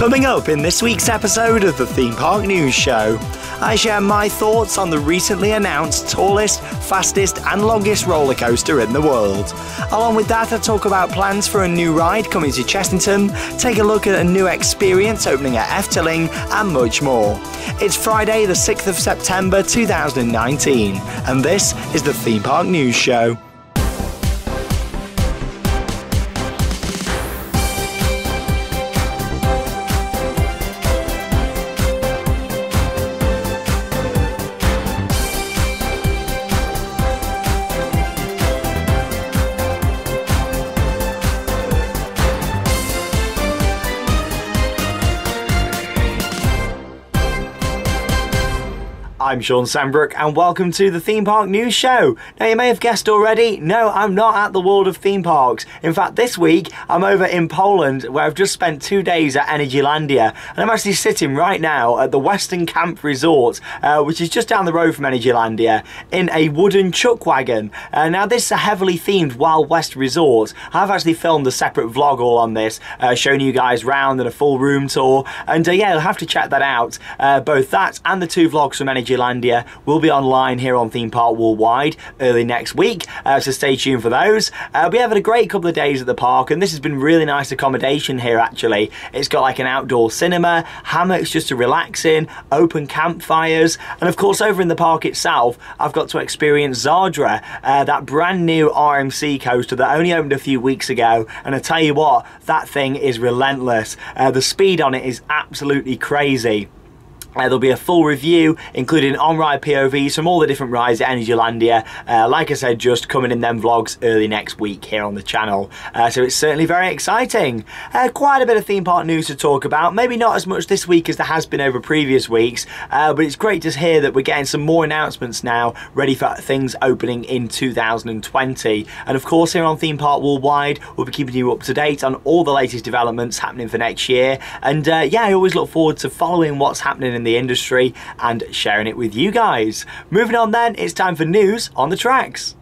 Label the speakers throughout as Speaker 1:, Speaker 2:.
Speaker 1: Coming up in this week's episode of the Theme Park News Show, I share my thoughts on the recently announced tallest, fastest, and longest roller coaster in the world. Along with that, I talk about plans for a new ride coming to Chessington, take a look at a new experience opening at Efteling, and much more. It's Friday, the 6th of September 2019, and this is the Theme Park News Show. I'm Shawn Sanbrooke and welcome to the Theme Park News Show. Now you may have guessed already, no I'm not at the World of Theme Parks. In fact this week I'm over in Poland where I've just spent two days at Energylandia and I'm actually sitting right now at the Western Camp Resort uh, which is just down the road from Energylandia in a wooden chuck wagon. Uh, now this is a heavily themed Wild West resort. I've actually filmed a separate vlog all on this uh, showing you guys round and a full room tour and uh, yeah you'll have to check that out. Uh, both that and the two vlogs from Energy Energylandia will be online here on Theme Park Worldwide early next week, uh, so stay tuned for those. Uh, we have had a great couple of days at the park, and this has been really nice accommodation here actually. It's got like an outdoor cinema, hammocks just to relax in, open campfires, and of course over in the park itself, I've got to experience Zadra, uh, that brand new RMC coaster that only opened a few weeks ago, and I tell you what, that thing is relentless. Uh, the speed on it is absolutely crazy. Uh, there'll be a full review, including on-ride POVs from all the different rides at Energylandia. Uh, like I said, just coming in them vlogs early next week here on the channel. Uh, so it's certainly very exciting. Uh, quite a bit of theme park news to talk about. Maybe not as much this week as there has been over previous weeks, uh, but it's great to hear that we're getting some more announcements now, ready for things opening in 2020. And of course, here on Theme Park Worldwide, we'll be keeping you up to date on all the latest developments happening for next year. And uh, yeah, I always look forward to following what's happening in the industry and sharing it with you guys. Moving on then, it's time for news on the tracks.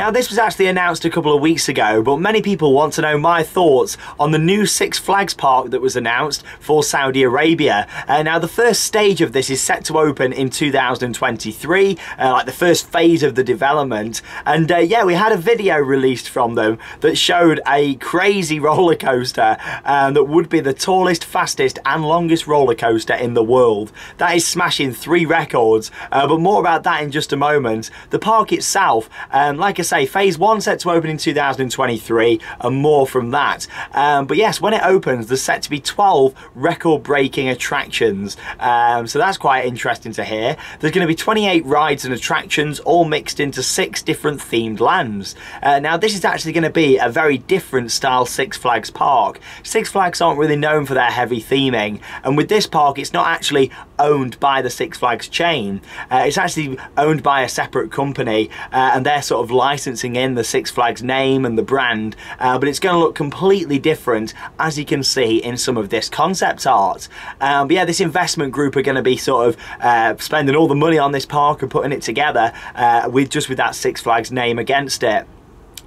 Speaker 1: Now this was actually announced a couple of weeks ago, but many people want to know my thoughts on the new Six Flags park that was announced for Saudi Arabia. Uh, now the first stage of this is set to open in 2023, uh, like the first phase of the development. And uh, yeah, we had a video released from them that showed a crazy roller coaster um, that would be the tallest, fastest and longest roller coaster in the world. That is smashing three records, uh, but more about that in just a moment. The park itself, um, like I say, phase one set to open in 2023 and more from that. Um, but yes, when it opens, there's set to be 12 record-breaking attractions. Um, so that's quite interesting to hear. There's going to be 28 rides and attractions all mixed into six different themed lands. Uh, now this is actually going to be a very different style Six Flags park. Six Flags aren't really known for their heavy theming and with this park it's not actually owned by the Six Flags chain. Uh, it's actually owned by a separate company uh, and they're sort of licensing in the Six Flags name and the brand, uh, but it's going to look completely different as you can see in some of this concept art. Um, but yeah, this investment group are going to be sort of uh, spending all the money on this park and putting it together uh, with just with that Six Flags name against it.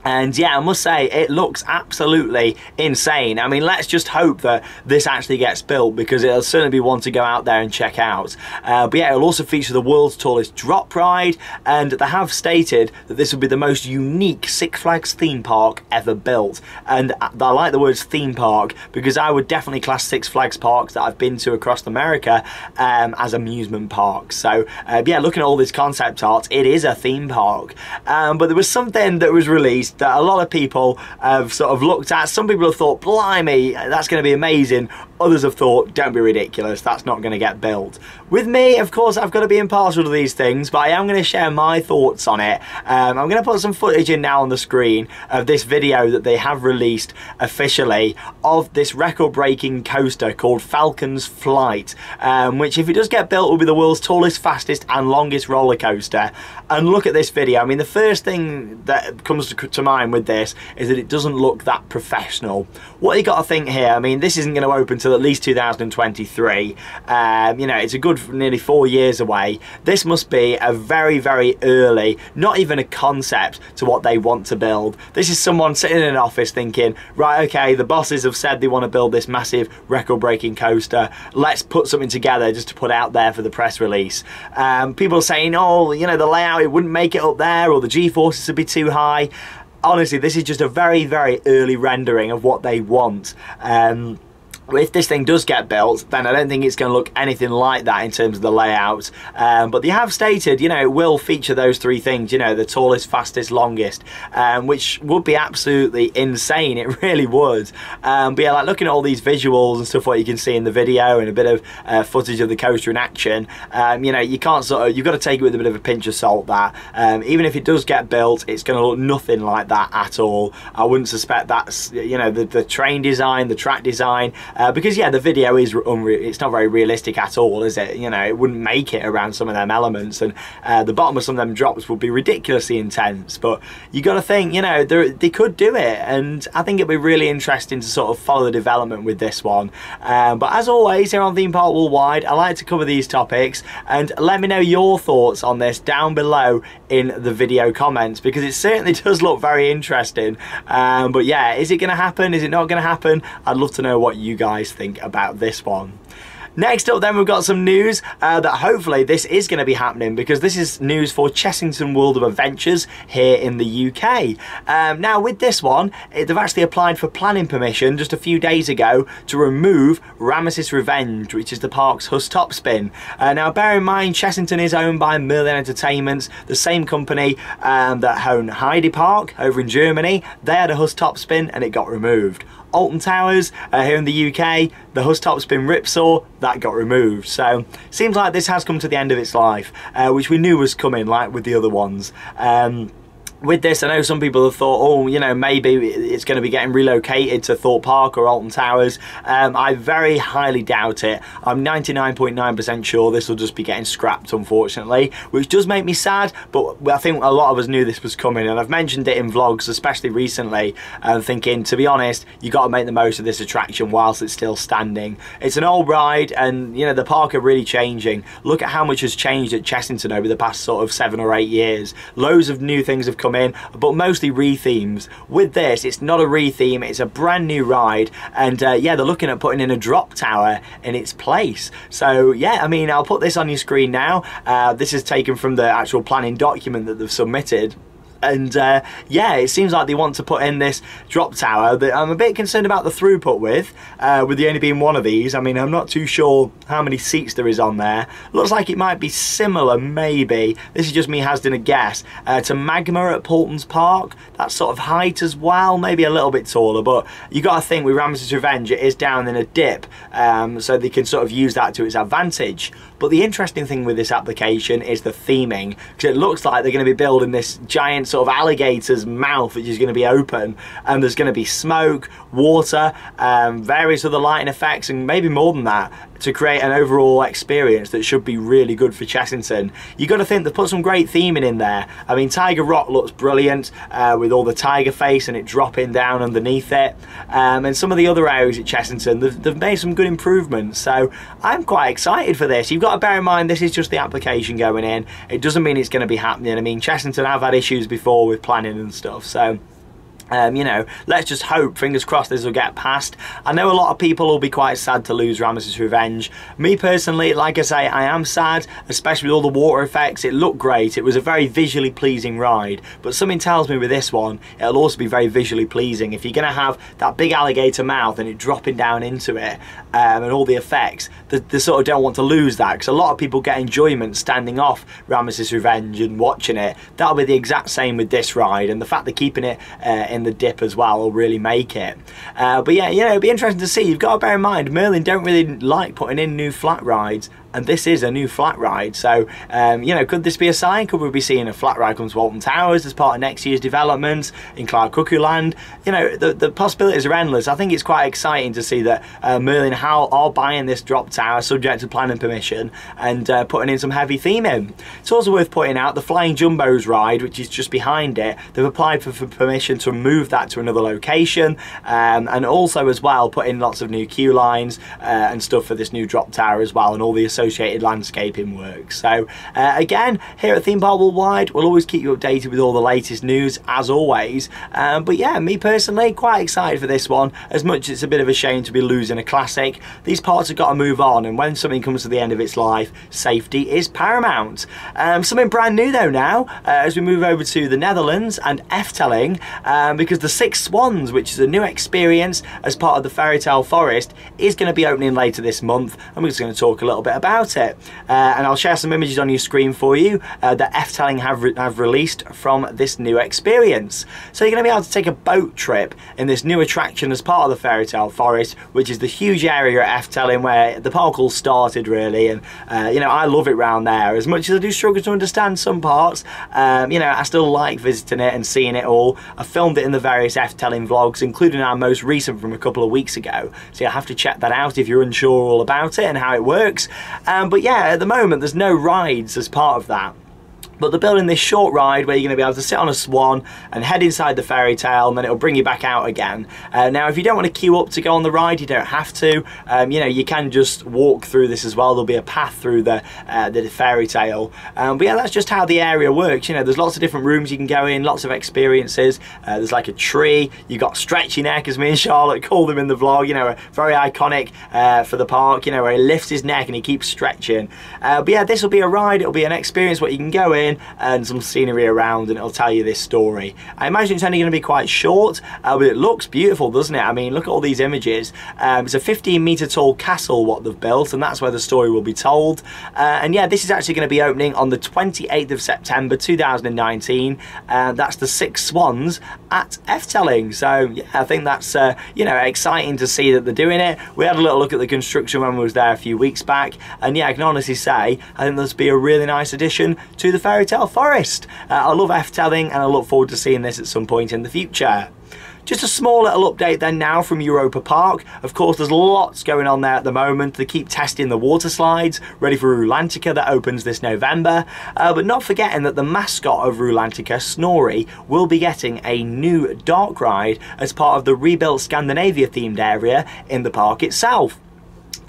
Speaker 1: And yeah, I must say, it looks absolutely insane. I mean, let's just hope that this actually gets built because it'll certainly be one to go out there and check out. Uh, but yeah, it'll also feature the world's tallest drop ride, and they have stated that this will be the most unique Six Flags theme park ever built. And I like the words theme park because I would definitely class Six Flags parks that I've been to across America um, as amusement parks. So uh, yeah, looking at all this concept art, it is a theme park. Um, but there was something that was released that a lot of people have sort of looked at. Some people have thought, blimey, that's going to be amazing. Others have thought, don't be ridiculous, that's not going to get built. With me, of course, I've got to be impartial to these things, but I am going to share my thoughts on it. Um, I'm going to put some footage in now on the screen of this video that they have released officially of this record-breaking coaster called Falcon's Flight, um, which if it does get built will be the world's tallest, fastest and longest roller coaster. And look at this video. I mean, the first thing that comes to, to mind with this is that it doesn't look that professional. What you got to think here, I mean, this isn't going to open to at least 2023. Um, you know, it's a good nearly four years away. This must be a very, very early, not even a concept to what they want to build. This is someone sitting in an office thinking, right, okay, the bosses have said they want to build this massive record-breaking coaster. Let's put something together just to put out there for the press release. Um, people are saying, oh, you know, the layout, it wouldn't make it up there, or the G-forces would be too high honestly, this is just a very, very early rendering of what they want. Um, if this thing does get built, then I don't think it's going to look anything like that in terms of the layout. Um, but they have stated, you know, it will feature those three things, you know, the tallest, fastest, longest, um, which would be absolutely insane. It really would. Um, but yeah, like looking at all these visuals and stuff, what you can see in the video and a bit of uh, footage of the coaster in action, um, you know, you can't sort of, you've got to take it with a bit of a pinch of salt that. Um, even if it does get built, it's going to look nothing like that at all. I wouldn't suspect that's, you know, the, the train design, the track design, uh, because yeah, the video is unreal. It's not very realistic at all, is it? You know, it wouldn't make it around some of them elements, and uh, the bottom of some of them drops would be ridiculously intense. But you got to think, you know, they could do it, and I think it'd be really interesting to sort of follow the development with this one. Um, but as always, here on Theme Park Worldwide, I like to cover these topics, and let me know your thoughts on this down below in the video comments because it certainly does look very interesting. Um, but yeah, is it going to happen? Is it not going to happen? I'd love to know what you guys think about this one. Next up then we've got some news uh, that hopefully this is going to be happening because this is news for Chessington World of Adventures here in the UK. Um, now with this one, they've actually applied for planning permission just a few days ago to remove Ramesses Revenge, which is the park's Huss Top Spin. Uh, now bear in mind Chessington is owned by Merlin Entertainments, the same company um, that own Heide Park over in Germany. They had a Huss Top Spin and it got removed. Alton Towers uh, here in the UK, the Huss Top Spin Ripsaw, that got removed. So seems like this has come to the end of its life, uh, which we knew was coming like with the other ones. Um, with this, I know some people have thought, oh, you know, maybe it's going to be getting relocated to Thorpe Park or Alton Towers. Um, I very highly doubt it. I'm 99.9% sure this will just be getting scrapped, unfortunately, which does make me sad, but I think a lot of us knew this was coming, and I've mentioned it in vlogs, especially recently, and thinking, to be honest, you got to make the most of this attraction whilst it's still standing. It's an old ride, and, you know, the park are really changing. Look at how much has changed at Chessington over the past sort of seven or eight years. Loads of new things have come come in, but mostly re-themes. With this, it's not a re-theme, it's a brand new ride, and uh, yeah, they're looking at putting in a drop tower in its place. So yeah, I mean, I'll put this on your screen now. Uh, this is taken from the actual planning document that they've submitted and uh, yeah it seems like they want to put in this drop tower that I'm a bit concerned about the throughput with uh, with the only being one of these. I mean I'm not too sure how many seats there is on there. Looks like it might be similar maybe. This is just me hazarding a guess. Uh, to Magma at Paultons Park that sort of height as well maybe a little bit taller but you got to think with Ramesses Revenge it is down in a dip. Um, so they can sort of use that to its advantage but the interesting thing with this application is the theming because it looks like they're going to be building this giant sort of alligator's mouth which is going to be open and there's going to be smoke, water, um, various other lighting effects and maybe more than that to create an overall experience that should be really good for Chessington. you've got to think they've put some great theming in there. I mean, Tiger Rock looks brilliant uh, with all the tiger face and it dropping down underneath it. Um, and some of the other areas at Chessington, they've, they've made some good improvements. So I'm quite excited for this. You've got to bear in mind this is just the application going in. It doesn't mean it's going to be happening. I mean, Chessington have had issues before with planning and stuff. So um, you know, let's just hope, fingers crossed, this will get passed. I know a lot of people will be quite sad to lose Ramesses Revenge. Me personally, like I say, I am sad, especially with all the water effects. It looked great. It was a very visually pleasing ride. But something tells me with this one, it'll also be very visually pleasing. If you're going to have that big alligator mouth and it dropping down into it um, and all the effects, they, they sort of don't want to lose that because a lot of people get enjoyment standing off Ramesses Revenge and watching it. That'll be the exact same with this ride. And the fact they're keeping it uh, in the dip as well will really make it. Uh, but yeah, you know, it'll be interesting to see. You've got to bear in mind, Merlin don't really like putting in new flat rides and this is a new flat ride. So, um, you know, could this be a sign? Could we be seeing a flat ride come to Alton Towers as part of next year's development in Cloud Cuckoo Land? You know, the, the possibilities are endless. I think it's quite exciting to see that uh, Merlin Howl are buying this drop tower subject to planning permission and uh, putting in some heavy theming. It's also worth pointing out the Flying Jumbos ride, which is just behind it, they've applied for, for permission to move that to another location um, and also as well put in lots of new queue lines uh, and stuff for this new drop tower as well and all the associated landscaping work. So uh, again, here at Theme Park Worldwide, we'll always keep you updated with all the latest news as always. Um, but yeah, me personally, quite excited for this one. As much as it's a bit of a shame to be losing a classic, these parts have got to move on and when something comes to the end of its life, safety is paramount. Um, something brand new though now, uh, as we move over to the Netherlands and Efteling, um, because the Six Swans, which is a new experience as part of the Fairy Tale Forest, is going to be opening later this month and we're just going to talk a little bit about it. Uh, and I'll share some images on your screen for you uh, that Efteling have, re have released from this new experience. So you're going to be able to take a boat trip in this new attraction as part of the Fairy Tale Forest, which is the huge area at Efteling where the park all started really. And, uh, you know, I love it round there. As much as I do struggle to understand some parts, um, you know, I still like visiting it and seeing it all. I filmed it in the various Efteling vlogs, including our most recent from a couple of weeks ago. So you'll have to check that out if you're unsure all about it and how it works. Um, but yeah, at the moment, there's no rides as part of that. But they're building this short ride where you're going to be able to sit on a swan and head inside the fairy tale and then it'll bring you back out again. Uh, now, if you don't want to queue up to go on the ride, you don't have to. Um, you know, you can just walk through this as well. There'll be a path through the, uh, the fairy tale. Um, but yeah, that's just how the area works. You know, there's lots of different rooms you can go in, lots of experiences. Uh, there's like a tree. You've got Stretchy Neck, as me and Charlotte call them in the vlog. You know, very iconic uh, for the park. You know, where he lifts his neck and he keeps stretching. Uh, but yeah, this will be a ride. It'll be an experience where you can go in and some scenery around and it'll tell you this story. I imagine it's only going to be quite short, uh, but it looks beautiful, doesn't it? I mean, look at all these images. Um, it's a 15 metre tall castle what they've built and that's where the story will be told. Uh, and yeah, this is actually going to be opening on the 28th of September 2019. Uh, that's the Six Swans at Efteling. So yeah, I think that's, uh, you know, exciting to see that they're doing it. We had a little look at the construction when we was there a few weeks back. And yeah, I can honestly say, I think this will be a really nice addition to the fairy tale forest. Uh, I love Efteling and I look forward to seeing this at some point in the future. Just a small little update then now from Europa Park. Of course, there's lots going on there at the moment. They keep testing the water slides, ready for Rulantica that opens this November. Uh, but not forgetting that the mascot of Rulantica, Snorri, will be getting a new dark ride as part of the rebuilt Scandinavia themed area in the park itself.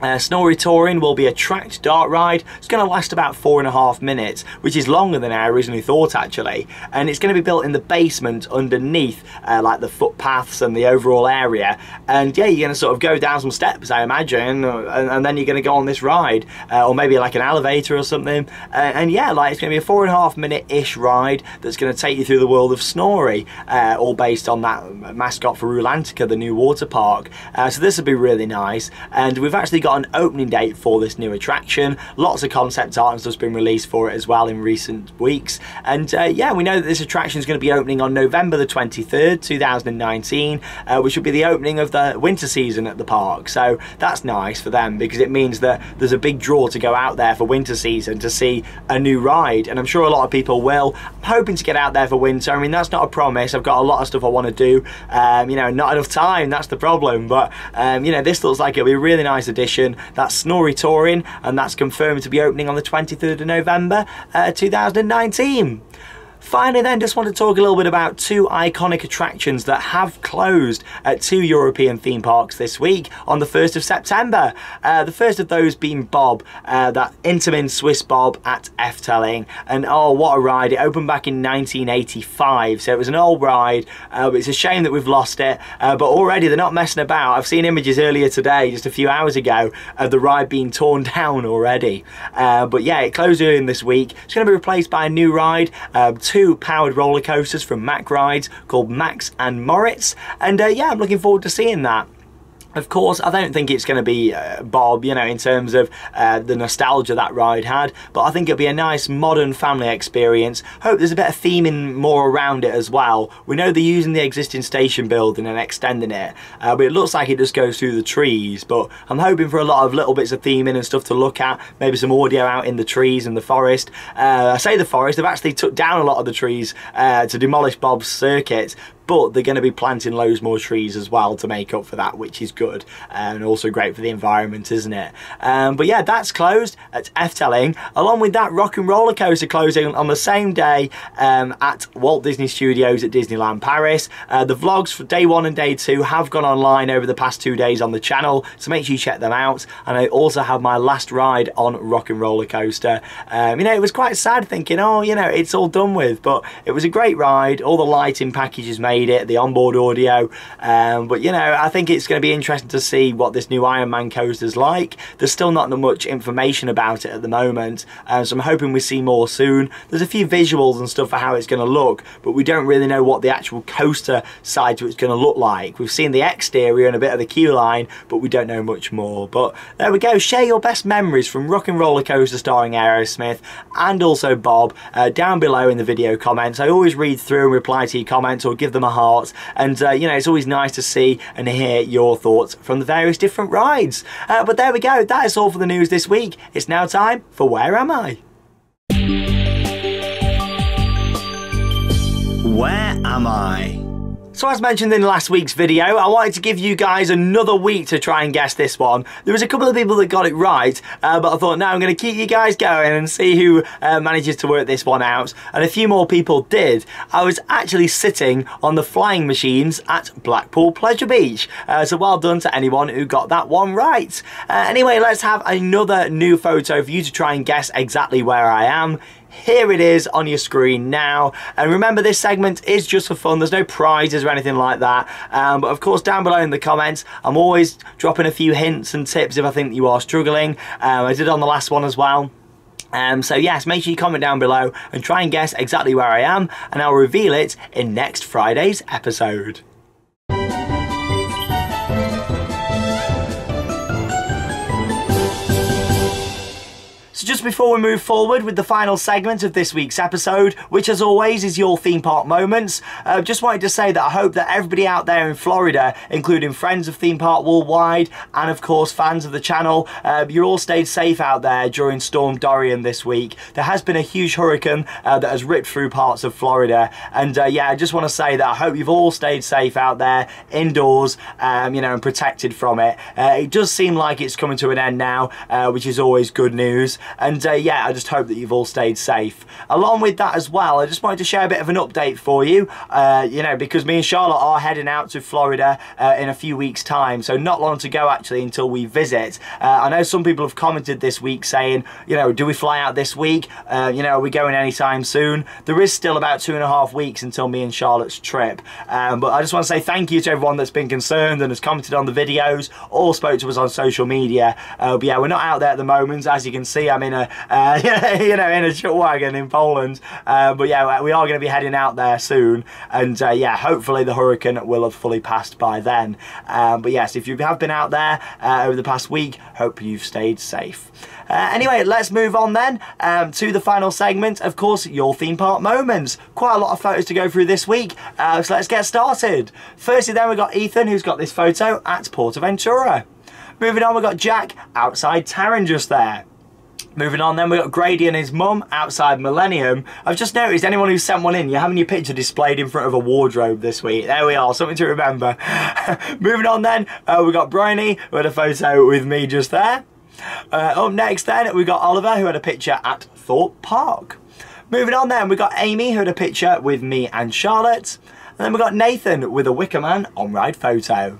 Speaker 1: Uh, Snorri Touring will be a tracked dark ride. It's going to last about four and a half minutes, which is longer than I originally thought actually. And it's going to be built in the basement underneath uh, like the footpaths and the overall area. And yeah, you're going to sort of go down some steps, I imagine, uh, and, and then you're going to go on this ride, uh, or maybe like an elevator or something. Uh, and yeah, like it's going to be a four and a half minute-ish ride that's going to take you through the world of Snorri, uh, all based on that mascot for Rulantica, the new water park. so this will be really nice. And we've actually got an opening date for this new attraction. Lots of concept art has been released for it as well in recent weeks. And uh, yeah, we know that this attraction is going to be opening on November the 23rd, 2019, uh, which will be the opening of the winter season at the park. So that's nice for them because it means that there's a big draw to go out there for winter season to see a new ride. And I'm sure a lot of people will. I'm hoping to get out there for winter. I mean, that's not a promise. I've got a lot of stuff I want to do. Um, you know, not enough time. That's the problem. But, um, you know, this looks like it'll be a really nice addition that's Snorri Touring, and that's confirmed to be opening on the 23rd of November uh, 2019. Finally then, just want to talk a little bit about two iconic attractions that have closed at two European theme parks this week on the 1st of September. Uh, the first of those being Bob, uh, that Intamin Swiss Bob at Efteling. And oh, what a ride. It opened back in 1985, so it was an old ride. Uh, it's a shame that we've lost it, uh, but already they're not messing about. I've seen images earlier today, just a few hours ago, of the ride being torn down already. Uh, but yeah, it closed early in this week. It's going to be replaced by a new ride, uh, two powered roller coasters from Mack Rides called Max and Moritz. And uh, yeah, I'm looking forward to seeing that. Of course, I don't think it's going to be uh, Bob, you know, in terms of uh, the nostalgia that ride had, but I think it'll be a nice modern family experience. Hope there's a bit of theming more around it as well. We know they're using the existing station building and extending it, uh, but it looks like it just goes through the trees. But I'm hoping for a lot of little bits of theming and stuff to look at, maybe some audio out in the trees and the forest. Uh, I say the forest, they've actually took down a lot of the trees uh, to demolish Bob's circuit, but they're going to be planting loads more trees as well to make up for that which is good and also great for the environment isn't it? Um, but yeah that's closed. At Efteling along with that rock and roller coaster closing on the same day um, at Walt Disney Studios at Disneyland Paris. Uh, the vlogs for day one and day two have gone online over the past two days on the channel so make sure you check them out. And I also have my last ride on rock and roller coaster. Um, you know it was quite sad thinking oh you know it's all done with but it was a great ride. All the lighting packages made made it, the onboard audio. Um, but you know, I think it's going to be interesting to see what this new Iron Man coaster is like. There's still not much information about it at the moment, uh, so I'm hoping we see more soon. There's a few visuals and stuff for how it's going to look, but we don't really know what the actual coaster side to it's going to look like. We've seen the exterior and a bit of the queue line, but we don't know much more. But there we go. Share your best memories from Rock and Roller Coaster starring Aerosmith and also Bob uh, down below in the video comments. I always read through and reply to your comments or give them heart. And uh, you know it's always nice to see and hear your thoughts from the various different rides. Uh, but there we go. That is all for the news this week. It's now time for where am I? Where am I so as mentioned in last week's video, I wanted to give you guys another week to try and guess this one. There was a couple of people that got it right, uh, but I thought, now I'm going to keep you guys going and see who uh, manages to work this one out. And a few more people did. I was actually sitting on the flying machines at Blackpool Pleasure Beach. Uh, so well done to anyone who got that one right. Uh, anyway, let's have another new photo for you to try and guess exactly where I am here it is on your screen now. And remember, this segment is just for fun. There's no prizes or anything like that. Um, but of course, down below in the comments, I'm always dropping a few hints and tips if I think you are struggling. Um, I did on the last one as well. Um, so yes, make sure you comment down below and try and guess exactly where I am, and I'll reveal it in next Friday's episode. Before we move forward with the final segment of this week's episode, which as always is your theme park moments, uh, just wanted to say that I hope that everybody out there in Florida, including friends of Theme Park Worldwide and of course fans of the channel, uh, you all stayed safe out there during Storm Dorian this week. There has been a huge hurricane uh, that has ripped through parts of Florida and uh, yeah, I just want to say that I hope you've all stayed safe out there, indoors, um, you know, and protected from it. Uh, it does seem like it's coming to an end now, uh, which is always good news. And uh, yeah, I just hope that you've all stayed safe. Along with that as well, I just wanted to share a bit of an update for you, uh, you know, because me and Charlotte are heading out to Florida uh, in a few weeks' time, so not long to go actually until we visit. Uh, I know some people have commented this week saying, you know, do we fly out this week? Uh, you know, are we going anytime soon? There is still about two and a half weeks until me and Charlotte's trip, um, but I just want to say thank you to everyone that's been concerned and has commented on the videos, or spoke to us on social media. Uh, but yeah, we're not out there at the moment, as you can see. I'm in a uh, you know in a chuck wagon in Poland. Uh, but yeah, we are going to be heading out there soon, and uh, yeah, hopefully the hurricane will have fully passed by then. Um, but yes, if you have been out there uh, over the past week, hope you've stayed safe. Uh, anyway, let's move on then um, to the final segment. Of course, your theme park moments. Quite a lot of photos to go through this week, uh, so let's get started. Firstly, then we've got Ethan, who's got this photo at Portaventura. Moving on, we've got Jack outside Taron just there. Moving on then, we've got Grady and his mum outside Millennium. I've just noticed anyone who sent one in, you're having your picture displayed in front of a wardrobe this week. There we are, something to remember. Moving on then, uh, we've got Bryony, who had a photo with me just there. Uh, up next then, we've got Oliver, who had a picture at Thorpe Park. Moving on then, we've got Amy, who had a picture with me and Charlotte. And then we've got Nathan with a Wicker Man on-ride photo.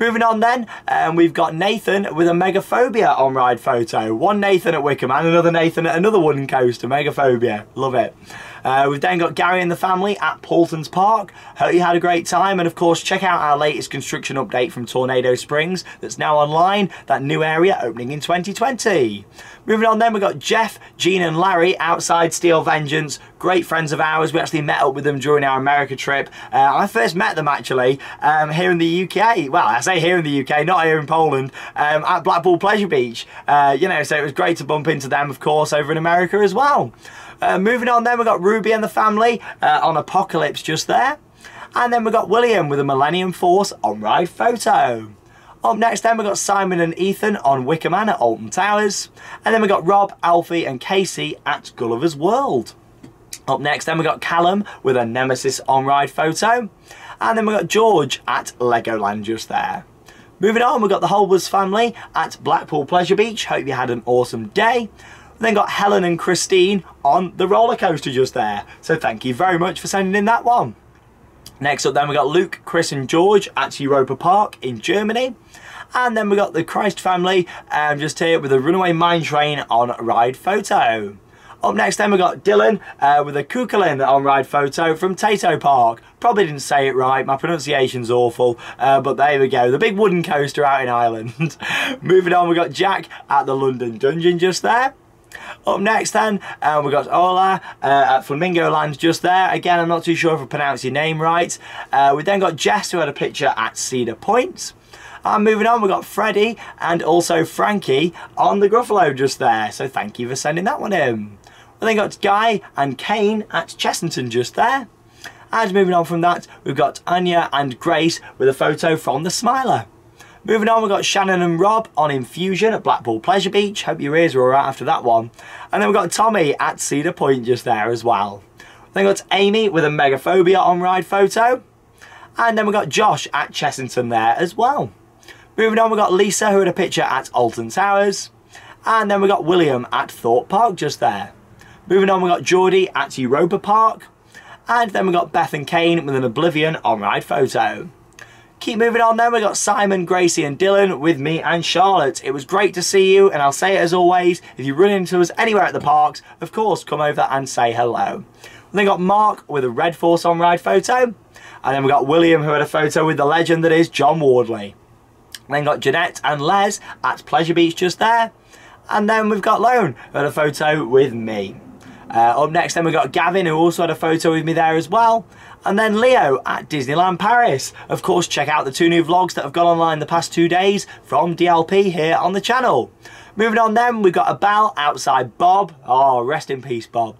Speaker 1: Moving on then, um, we've got Nathan with a Megaphobia on-ride photo. One Nathan at Wicker Man and another Nathan at another wooden coaster, Megaphobia. Love it. Uh, we've then got Gary and the family at Paultons Park. Hope you had a great time. And of course, check out our latest construction update from Tornado Springs that's now online. That new area opening in 2020. Moving on then, we've got Jeff, Gene and Larry outside Steel Vengeance. great friends of ours. We actually met up with them during our America trip. Uh, I first met them actually um, here in the UK. Well, I say here in the UK, not here in Poland, um, at Blackpool Pleasure Beach. Uh, you know, so it was great to bump into them, of course, over in America as well. Uh, moving on then, we've got Ruby and the family uh, on Apocalypse just there. And then we've got William with a Millennium Force on-ride photo. Up next then we've got Simon and Ethan on Wickerman at Alton Towers. And then we've got Rob, Alfie and Casey at Gulliver's World. Up next then we've got Callum with a Nemesis on-ride photo. And then we've got George at Legoland just there. Moving on, we've got the Holwards family at Blackpool Pleasure Beach. Hope you had an awesome day. Then got Helen and Christine on the roller coaster just there. So thank you very much for sending in that one. Next up then we got Luke, Chris and George at Europa Park in Germany. And then we got the Christ family um, just here with a runaway mine train on ride photo. Up next then we got Dylan uh, with a Cuchulainn on ride photo from Tayto Park. Probably didn't say it right, my pronunciation's awful, uh, but there we go. The big wooden coaster out in Ireland. Moving on we got Jack at the London Dungeon just there. Up next then, uh, we've got Ola uh, at Flamingo Land just there. Again, I'm not too sure if I pronounced your name right. Uh, we then got Jess who had a picture at Cedar Point. And moving on, we've got Freddie and also Frankie on the Gruffalo just there. So thank you for sending that one in. We then got Guy and Kane at Chessington just there. And moving on from that, we've got Anya and Grace with a photo from the Smiler. Moving on, we've got Shannon and Rob on Infusion at Blackpool Pleasure Beach. Hope your ears were alright after that one. And then we've got Tommy at Cedar Point just there as well. Then we've got Amy with a Megaphobia on-ride photo. And then we've got Josh at Chessington there as well. Moving on, we've got Lisa who had a picture at Alton Towers. And then we've got William at Thorpe Park just there. Moving on, we've got Geordie at Europa Park. And then we've got Beth and Kane with an Oblivion on-ride photo. Keep moving on then, we got Simon, Gracie and Dylan with me and Charlotte. It was great to see you and I'll say it as always, if you run into us anywhere at the parks, of course come over and say hello. We then got Mark with a Red Force on ride photo. And then we got William who had a photo with the legend that is John Wardley. Then got Jeanette and Les at Pleasure Beach just there. And then we've got Lone who had a photo with me. Uh, up next then we got Gavin who also had a photo with me there as well. And then Leo at Disneyland Paris. Of course check out the two new vlogs that have gone online the past two days from DLP here on the channel. Moving on then we've got a bell outside Bob. Oh rest in peace Bob.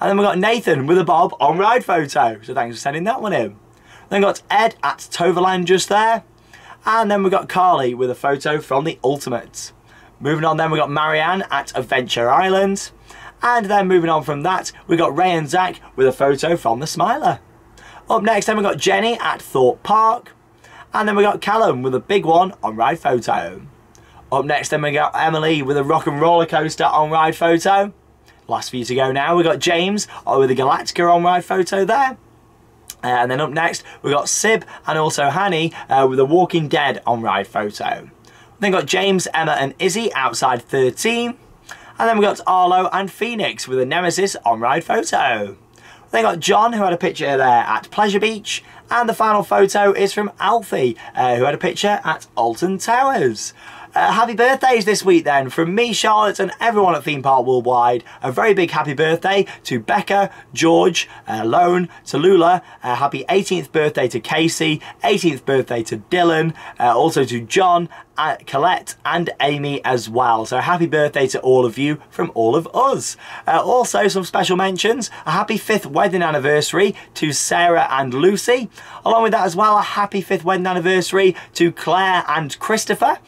Speaker 1: And then we've got Nathan with a Bob on ride photo. So thanks for sending that one in. Then got Ed at Toverland just there. And then we've got Carly with a photo from the Ultimate. Moving on then we've got Marianne at Adventure Island. And then moving on from that, we've got Ray and Zach with a photo from the Smiler. Up next then we got Jenny at Thorpe Park. And then we got Callum with a big one on ride photo. Up next then we got Emily with a rock and roller coaster on ride photo. Last few to go now, we got James with a Galactica on ride photo there. Uh, and then up next, we got Sib and also Hanny uh, with a Walking Dead on ride photo. Then got James, Emma and Izzy outside 13. And then we got Arlo and Phoenix with a Nemesis on-ride photo. Then got John, who had a picture there at Pleasure Beach. And the final photo is from Alfie, uh, who had a picture at Alton Towers. Uh, happy birthdays this week then from me, Charlotte and everyone at Theme Park Worldwide. A very big happy birthday to Becca, George, uh, Lone, to Lula. Uh, happy 18th birthday to Casey, 18th birthday to Dylan, uh, also to John, uh, Colette and Amy as well. So happy birthday to all of you from all of us. Uh, also some special mentions, a happy 5th wedding anniversary to Sarah and Lucy. Along with that as well, a happy 5th wedding anniversary to Claire and Christopher.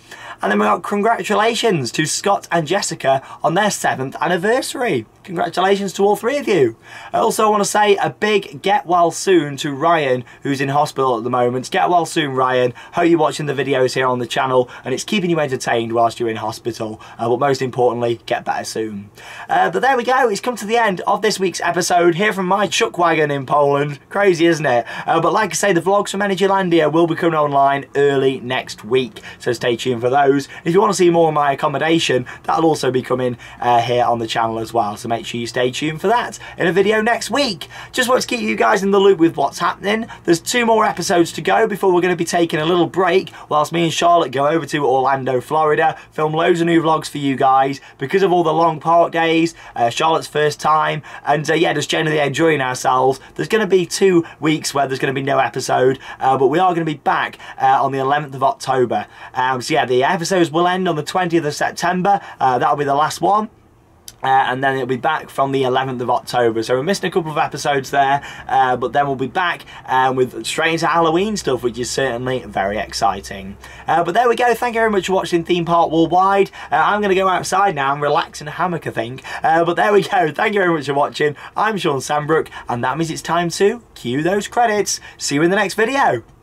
Speaker 1: And then we got congratulations to Scott and Jessica on their seventh anniversary. Congratulations to all three of you. I also want to say a big get well soon to Ryan, who's in hospital at the moment. Get well soon, Ryan. Hope you're watching the videos here on the channel and it's keeping you entertained whilst you're in hospital. Uh, but most importantly, get better soon. Uh, but there we go. It's come to the end of this week's episode here from my chuck wagon in Poland. Crazy, isn't it? Uh, but like I say, the vlogs from Energylandia will be coming online early next week. So stay tuned for those. If you want to see more of my accommodation, that'll also be coming uh, here on the channel as well. So make sure you stay tuned for that in a video next week. Just want to keep you guys in the loop with what's happening. There's two more episodes to go before we're going to be taking a little break whilst me and Charlotte go over to Orlando, Florida, film loads of new vlogs for you guys because of all the long park days, uh, Charlotte's first time, and uh, yeah, just generally enjoying ourselves. There's going to be two weeks where there's going to be no episode, uh, but we are going to be back uh, on the 11th of October. Um, so yeah, the episodes will end on the 20th of September. Uh, that'll be the last one. Uh, and then it'll be back from the 11th of October. So we're missing a couple of episodes there, uh, but then we'll be back um, with straight into Halloween stuff, which is certainly very exciting. Uh, but there we go. Thank you very much for watching Theme Park Worldwide. Uh, I'm going to go outside now and relax in a hammock, I think. Uh, but there we go. Thank you very much for watching. I'm Shawn Sanbrooke, and that means it's time to cue those credits. See you in the next video.